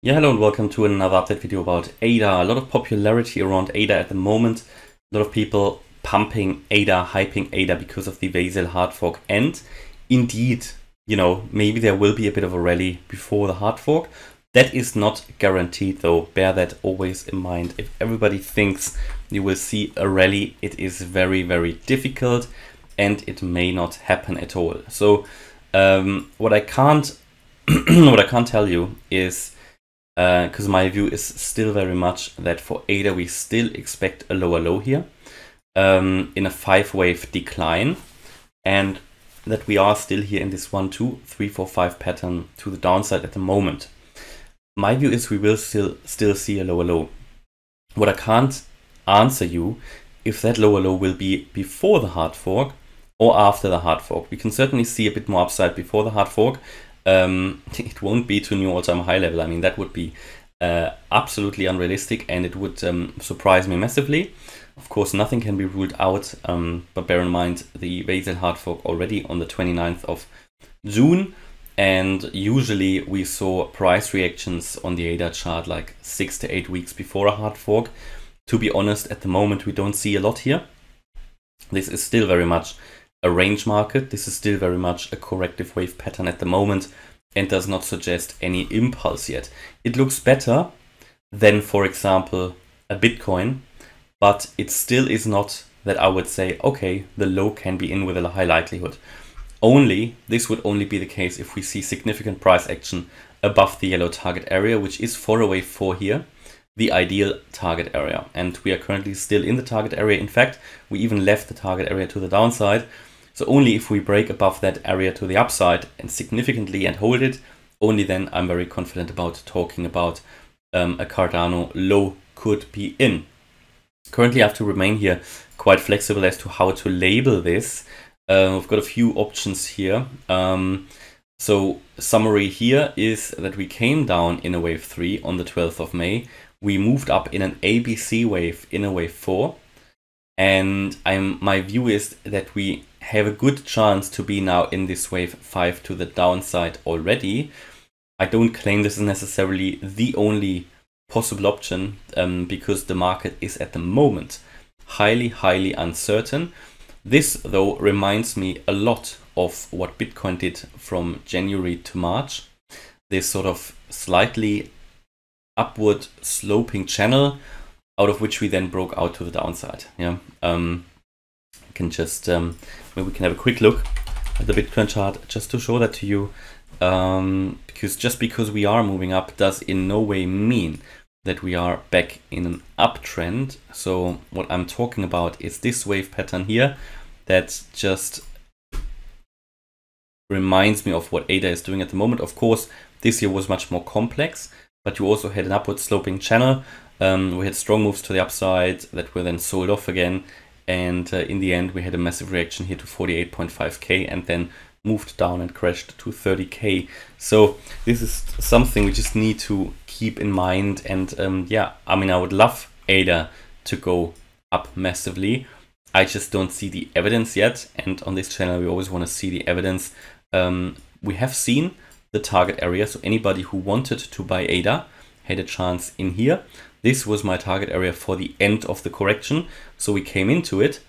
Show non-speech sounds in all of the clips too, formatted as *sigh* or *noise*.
Yeah, hello and welcome to another update video about ADA. A lot of popularity around ADA at the moment. A lot of people pumping ADA, hyping ADA because of the Vasil hard fork. And indeed, you know, maybe there will be a bit of a rally before the hard fork. That is not guaranteed though. Bear that always in mind. If everybody thinks you will see a rally, it is very, very difficult and it may not happen at all. So um, what I can't *clears throat* what I can't tell you is because uh, my view is still very much that for ADA we still expect a lower low here um, in a five wave decline and that we are still here in this one, two, three, four, five pattern to the downside at the moment. My view is we will still still see a lower low. What I can't answer you if that lower low will be before the hard fork or after the hard fork. We can certainly see a bit more upside before the hard fork, um, *laughs* it won't be to new all-time high level. I mean, that would be uh, absolutely unrealistic and it would um, surprise me massively. Of course, nothing can be ruled out, um, but bear in mind the Vasil hard fork already on the 29th of June. And usually we saw price reactions on the ADA chart like six to eight weeks before a hard fork. To be honest, at the moment we don't see a lot here. This is still very much a range market. This is still very much a corrective wave pattern at the moment and does not suggest any impulse yet. It looks better than, for example, a Bitcoin, but it still is not that I would say, okay, the low can be in with a high likelihood. Only, this would only be the case if we see significant price action above the yellow target area, which is far away 4 here, the ideal target area. And we are currently still in the target area. In fact, we even left the target area to the downside. So only if we break above that area to the upside and significantly and hold it, only then I'm very confident about talking about um, a Cardano low could be in. Currently I have to remain here quite flexible as to how to label this. Uh, we've got a few options here. Um, so summary here is that we came down in a wave 3 on the 12th of May. We moved up in an ABC wave in a wave 4 and I'm my view is that we have a good chance to be now in this wave 5 to the downside already. I don't claim this is necessarily the only possible option um, because the market is at the moment highly, highly uncertain. This, though, reminds me a lot of what Bitcoin did from January to March. This sort of slightly upward sloping channel out of which we then broke out to the downside. Yeah, um, can just um, maybe we can have a quick look at the Bitcoin chart just to show that to you. Um, because just because we are moving up does in no way mean that we are back in an uptrend. So what I'm talking about is this wave pattern here that just reminds me of what ADA is doing at the moment. Of course, this year was much more complex, but you also had an upward sloping channel um, we had strong moves to the upside that were then sold off again. And uh, in the end, we had a massive reaction here to 48.5k and then moved down and crashed to 30k. So this is something we just need to keep in mind. And um, yeah, I mean, I would love ADA to go up massively. I just don't see the evidence yet. And on this channel, we always want to see the evidence. Um, we have seen the target area. So anybody who wanted to buy ADA had a chance in here. This was my target area for the end of the correction. So we came into it.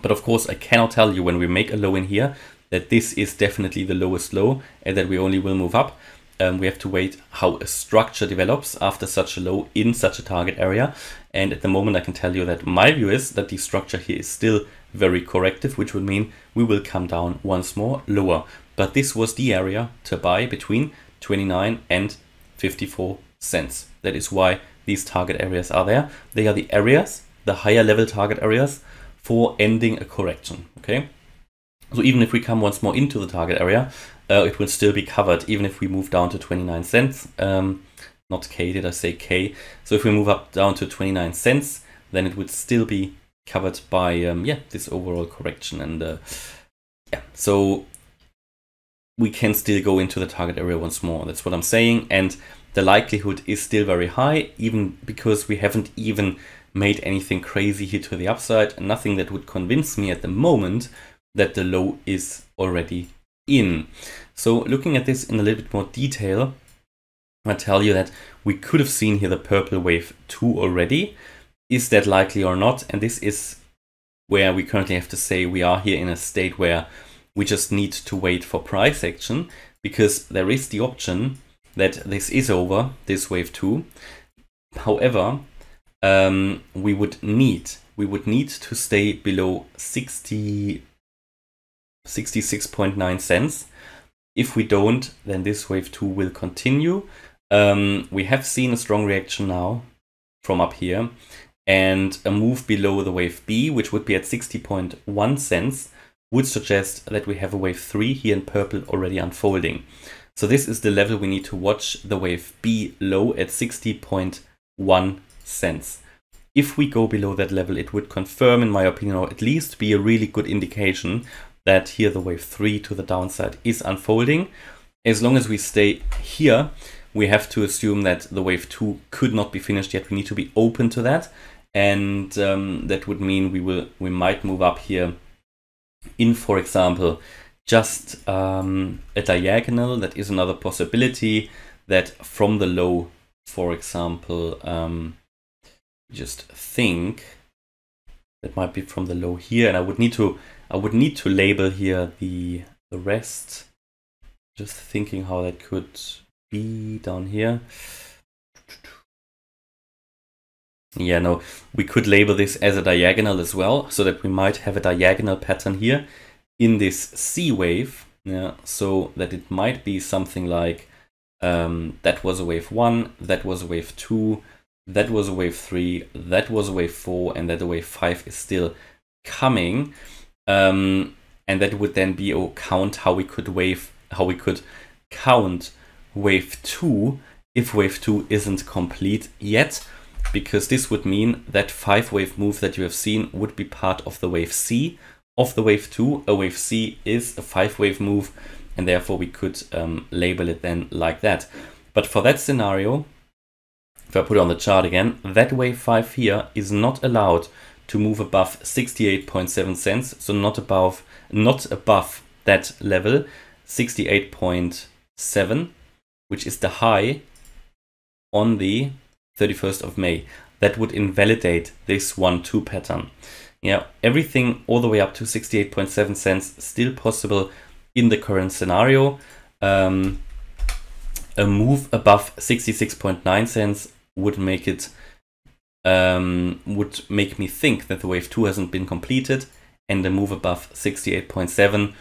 But of course, I cannot tell you when we make a low in here that this is definitely the lowest low and that we only will move up. Um, we have to wait how a structure develops after such a low in such a target area. And at the moment, I can tell you that my view is that the structure here is still very corrective, which would mean we will come down once more lower. But this was the area to buy between 29 and 54 cents. That is why these target areas are there. They are the areas, the higher level target areas for ending a correction. Okay. So even if we come once more into the target area, uh, it will still be covered, even if we move down to 29 cents. Um, not K, did I say K? So if we move up down to 29 cents, then it would still be covered by, um, yeah, this overall correction. And uh, yeah, so we can still go into the target area once more. That's what I'm saying. And the likelihood is still very high, even because we haven't even made anything crazy here to the upside. And nothing that would convince me at the moment that the low is already in. So looking at this in a little bit more detail, I tell you that we could have seen here the purple wave 2 already. Is that likely or not? And this is where we currently have to say we are here in a state where we just need to wait for price action because there is the option that this is over, this wave 2. However, um, we would need we would need to stay below 60 66.9 cents. If we don't, then this wave 2 will continue. Um, we have seen a strong reaction now from up here and a move below the wave B, which would be at 60.1 cents, would suggest that we have a wave 3 here in purple already unfolding. So this is the level we need to watch the wave B low at 60.1 cents. If we go below that level, it would confirm, in my opinion, or at least be a really good indication that here the wave 3 to the downside is unfolding. As long as we stay here, we have to assume that the wave 2 could not be finished yet. We need to be open to that. And um, that would mean we will we might move up here in, for example, just um, a diagonal. That is another possibility that from the low, for example, um, just think that might be from the low here. And I would need to I would need to label here the the rest. Just thinking how that could be down here. Yeah, no, we could label this as a diagonal as well, so that we might have a diagonal pattern here in this C wave, yeah, so that it might be something like um, that was a wave 1, that was a wave 2, that was a wave 3, that was a wave 4, and that a wave 5 is still coming. Um, and that would then be a count how we could wave, how we could count wave 2 if wave 2 isn't complete yet because this would mean that 5 wave move that you have seen would be part of the wave C of the wave 2. A wave C is a 5 wave move and therefore we could um, label it then like that. But for that scenario, if I put it on the chart again, that wave 5 here is not allowed to move above 68.7 cents, so not above not above that level, 68.7 which is the high on the 31st of May. That would invalidate this 1-2 pattern. Yeah, everything all the way up to 68.7 cents still possible in the current scenario. Um, a move above 66.9 cents would make it um, would make me think that the wave 2 hasn't been completed and a move above 68.7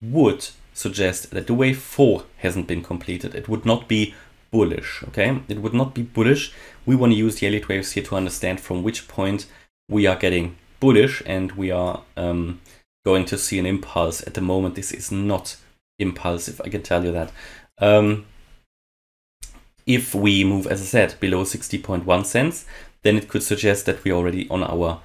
would suggest that the wave 4 hasn't been completed. It would not be bullish, okay? It would not be bullish. We want to use the elliott waves here to understand from which point we are getting bullish and we are um, going to see an impulse. At the moment, this is not impulsive, I can tell you that. Um, if we move, as I said, below 60.1 cents, then it could suggest that we're already on our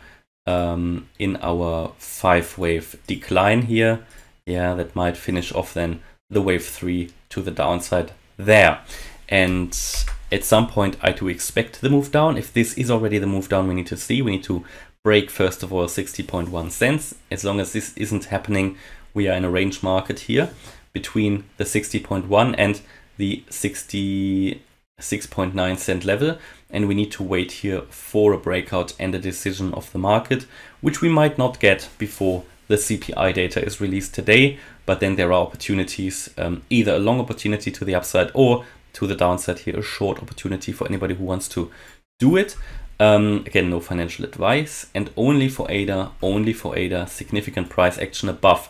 um, in our five wave decline here yeah, that might finish off then the wave 3 to the downside there. And at some point I do expect the move down. If this is already the move down we need to see, we need to break first of all 60.1 cents. As long as this isn't happening, we are in a range market here between the 60.1 and the 66.9 cent level. And we need to wait here for a breakout and a decision of the market, which we might not get before the CPI data is released today, but then there are opportunities, um, either a long opportunity to the upside or to the downside here, a short opportunity for anybody who wants to do it. Um, again, no financial advice and only for ADA, only for ADA, significant price action above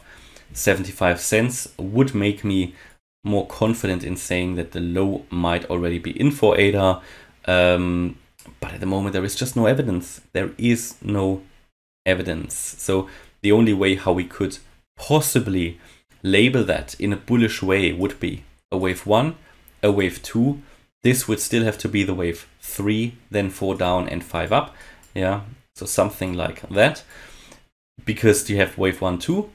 75 cents would make me more confident in saying that the low might already be in for ADA. Um, but at the moment, there is just no evidence. There is no evidence. So the only way how we could possibly label that in a bullish way would be a wave 1, a wave 2. This would still have to be the wave 3, then 4 down and 5 up. Yeah, so something like that. Because you have wave 1, 2.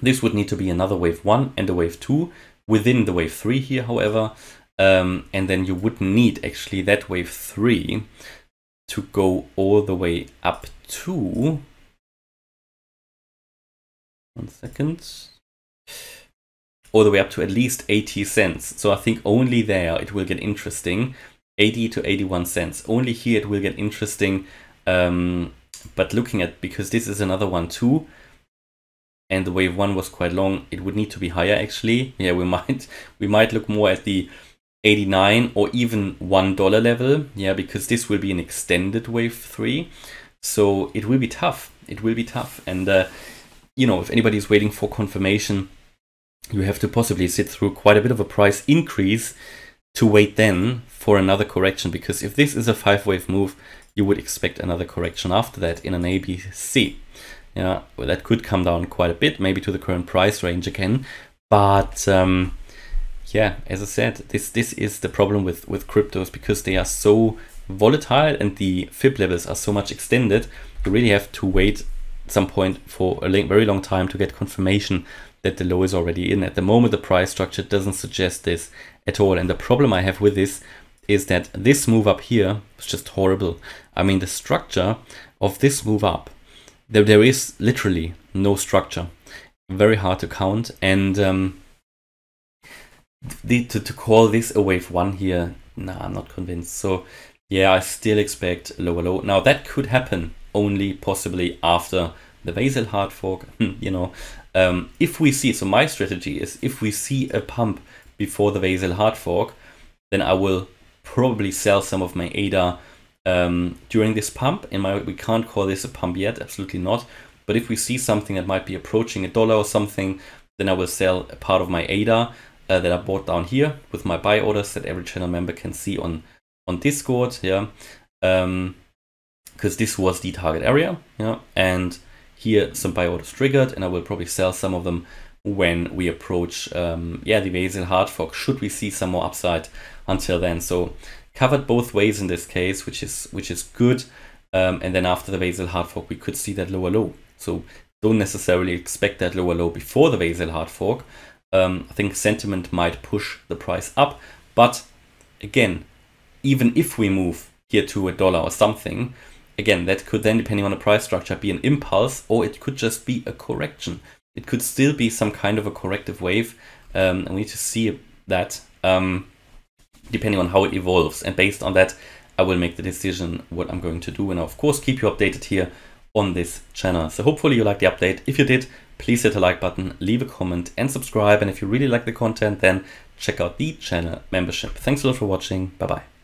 This would need to be another wave 1 and a wave 2 within the wave 3 here, however. Um, and then you would need actually that wave 3 to go all the way up to one second. All the way up to at least 80 cents. So I think only there it will get interesting. 80 to 81 cents. Only here it will get interesting. Um, but looking at, because this is another one too, and the wave one was quite long, it would need to be higher actually. Yeah, we *laughs* might we might look more at the 89 or even $1 level. Yeah, because this will be an extended wave three. So it will be tough. It will be tough. And, uh, you know, if anybody is waiting for confirmation, you have to possibly sit through quite a bit of a price increase to wait then for another correction. Because if this is a five wave move, you would expect another correction after that in an ABC. Yeah, well, that could come down quite a bit, maybe to the current price range again. But um, yeah, as I said, this this is the problem with with cryptos because they are so volatile and the fib levels are so much extended. You really have to wait some point for a very long time to get confirmation that the low is already in. At the moment, the price structure doesn't suggest this at all. And the problem I have with this is that this move up here was just horrible. I mean, the structure of this move up there, there is literally no structure. Very hard to count. And um, the, to, to call this a wave one here, nah, I'm not convinced. So yeah, I still expect lower low. Now that could happen only possibly after the Vasil hard fork, *laughs* you know. Um, if we see, so my strategy is if we see a pump before the Vasil hard fork, then I will probably sell some of my ADA um, during this pump. In my, we can't call this a pump yet, absolutely not. But if we see something that might be approaching a dollar or something, then I will sell a part of my ADA uh, that I bought down here with my buy orders that every channel member can see on on Discord. Yeah, because um, this was the target area. Yeah, and here some buy orders triggered, and I will probably sell some of them when we approach um, yeah the Vasil hard fork. Should we see some more upside until then? So covered both ways in this case, which is which is good. Um, and then after the Vasil hard fork, we could see that lower low. So don't necessarily expect that lower low before the Vasil hard fork. Um, I think sentiment might push the price up, but again, even if we move here to a dollar or something, again, that could then, depending on the price structure, be an impulse or it could just be a correction. It could still be some kind of a corrective wave, um, and we need to see that. Um, depending on how it evolves. And based on that, I will make the decision what I'm going to do. And of course, keep you updated here on this channel. So hopefully you liked the update. If you did, please hit the like button, leave a comment and subscribe. And if you really like the content, then check out the channel membership. Thanks a lot for watching. Bye-bye.